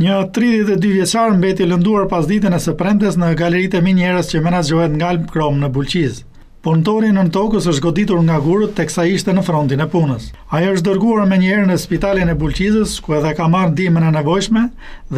Një 32 vjeçar mbeti i lënduar pasditen e së premtes në galeritë e minierës që menaxhohet nga Albkrom në Bulqizë. Punëtori i nëntokës është goditur nga gurët teksa ishte në frontin e punës. Ai është dërguar menjëherë në spitalin e Bulqizës, ku edhe ka marrë ndihmën e nevojshme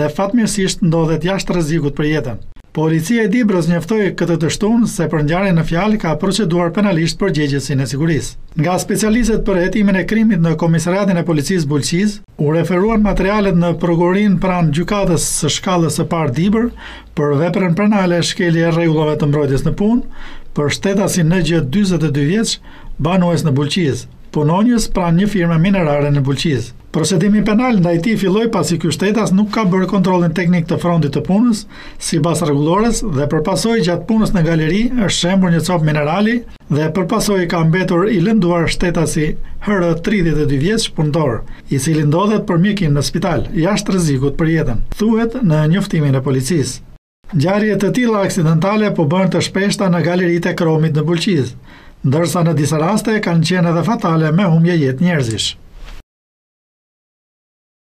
dhe fatmirësisht ndodhet jashtë rrezikut për jetën. Policia e Dibrës njoftoi këtë të shtunë se për ngjarjen në fjalë ka proceduar penalisht përgjegjësin e sigurisë. Nga specialistët për hetimin e krimit në Komisariatin e Policisë Bulqizë, u referuan materialet në Prokurorinë pranë Gjykatës së Shkallës së Parë Dibër për veprën penale Shkelje e rregullave të mbrojtjes në punë për shtetasin NG dyzet e dy vjeç, banues në Bulqizë, punonjës pranë një firme minerare në Bulqizë. Procedimi penal ndaj tij filloi pasi ky shtetas nuk ka bërë kontrollin teknik të frontit të punës, sipas rregullores dhe për pasojë gjatë punës në galeri është shembur një copë minerali dhe për pasojë ka mbetur i lënduar shtetasi HR tridhjetë e dy vjeç punëtor, i cili ndodhet për mjekim në spital, jashtë rrezikut për jetën, thuhet në njoftimin e policisë. Ngjarje të tilla aksidentale po bëhen të shpeshta në galeritë e kromit në Bulqizë, ndërsa në disa raste kanë qenë edhe fatale me humbje jete njerëzish.